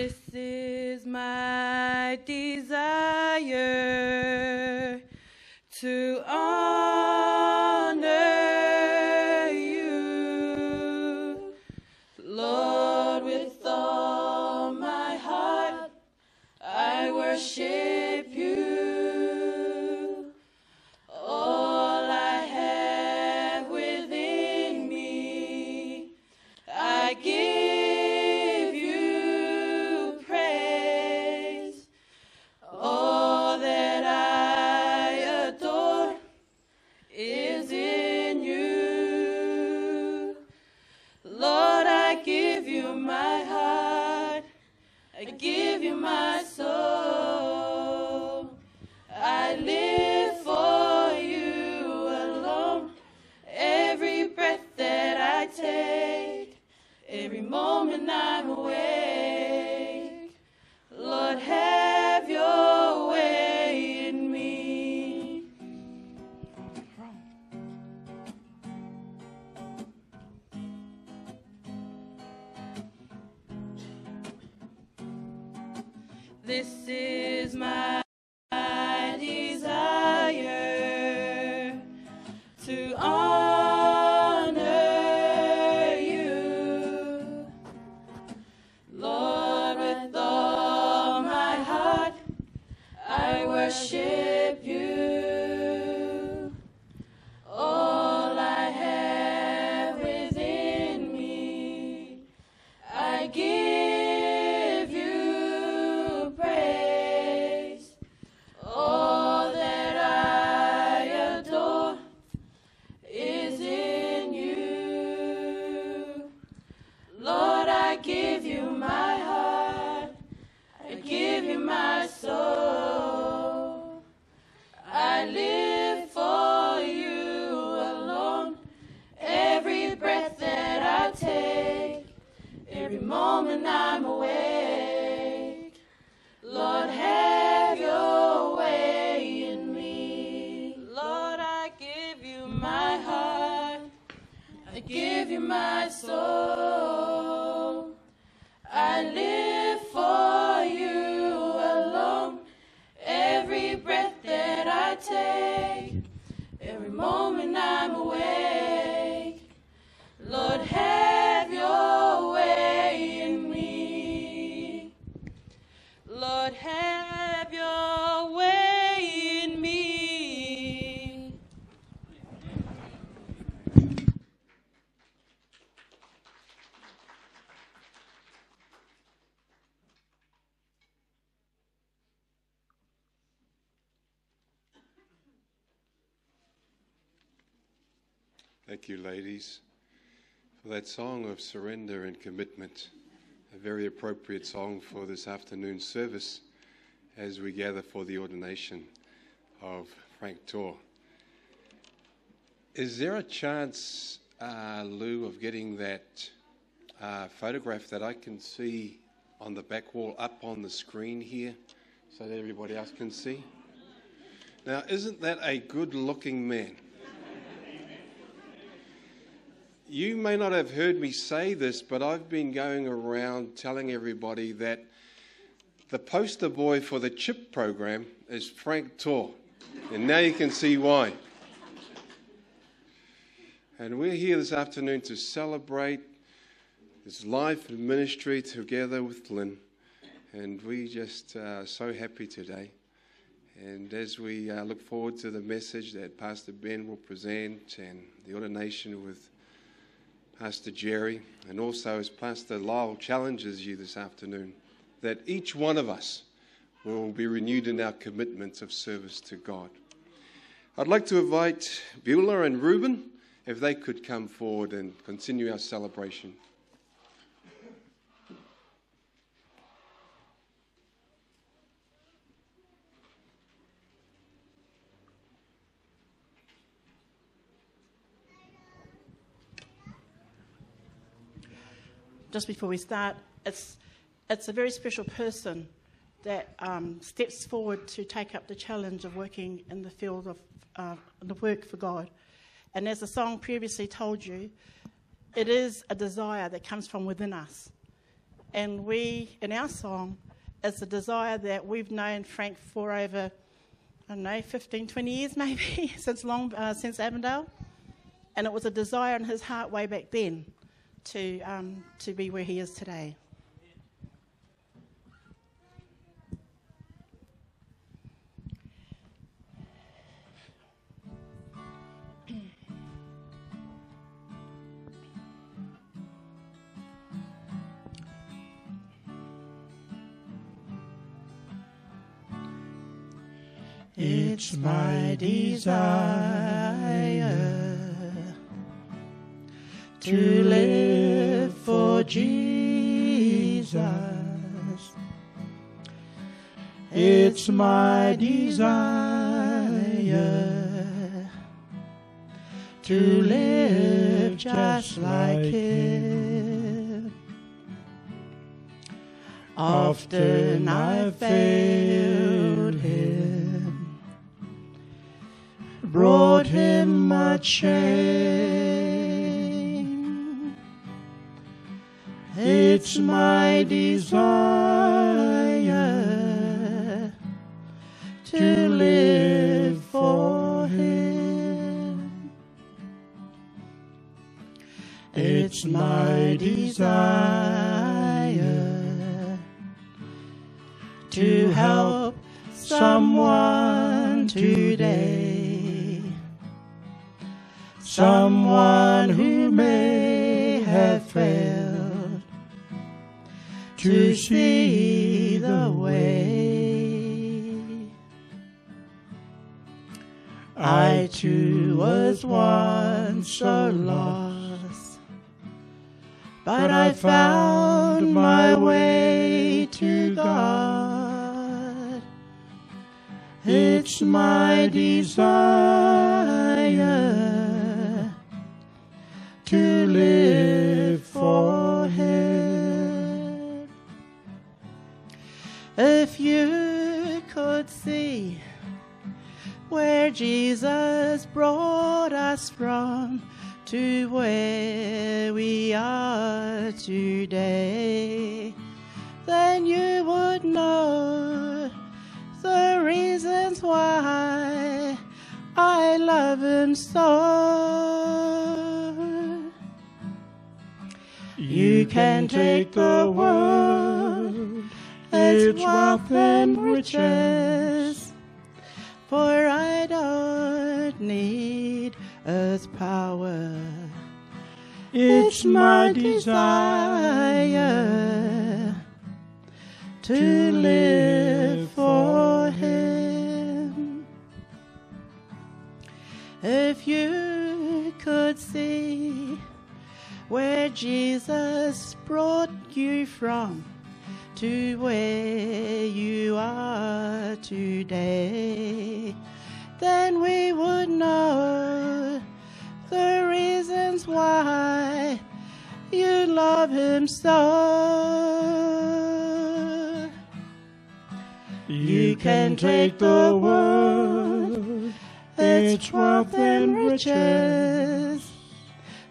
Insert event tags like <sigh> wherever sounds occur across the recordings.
This is my desire to honor This is my I take, every moment I'm Thank you, ladies, for that song of surrender and commitment. A very appropriate song for this afternoon service as we gather for the ordination of Frank Tor. Is there a chance, uh, Lou, of getting that uh, photograph that I can see on the back wall up on the screen here so that everybody else can see? Now, isn't that a good looking man? You may not have heard me say this, but I've been going around telling everybody that the poster boy for the CHIP program is Frank Tor. And now you can see why. And we're here this afternoon to celebrate his life and ministry together with Lynn. And we just uh, so happy today. And as we uh, look forward to the message that Pastor Ben will present and the ordination with Pastor Jerry, and also as Pastor Lyle challenges you this afternoon, that each one of us will be renewed in our commitment of service to God. I'd like to invite Beulah and Reuben if they could come forward and continue our celebration. Just before we start, it's, it's a very special person that um, steps forward to take up the challenge of working in the field of uh, the work for God. And as the song previously told you, it is a desire that comes from within us. And we, in our song, is a desire that we've known Frank for over, I don't know, 15, 20 years maybe, <laughs> since long, uh, since Avondale. And it was a desire in his heart way back then to, um, to be where he is today. It's my desire to live for Jesus. It's my desire to live just like Him. Often I failed Him, brought Him much shame. It's my desire to live for Him. It's my desire to help someone today, someone who may have failed to see the way. I too was once so lost, but I found my way to God. It's my desire to live you could see where Jesus brought us from to where we are today, then you would know the reasons why I love Him so. You can take the world, its wealth and riches. For I don't need earth's power. It's my desire to live for Him. If you could see where Jesus brought you from to where you are today, then we would know the reasons why you love him so. You can take the world, its wealth and riches,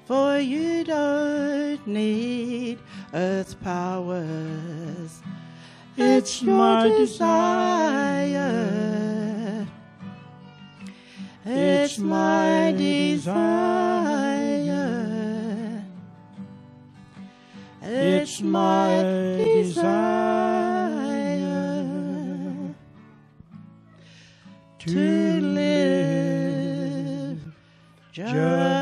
for you don't need earth's powers. It's my desire. It's my desire. It's my desire to live just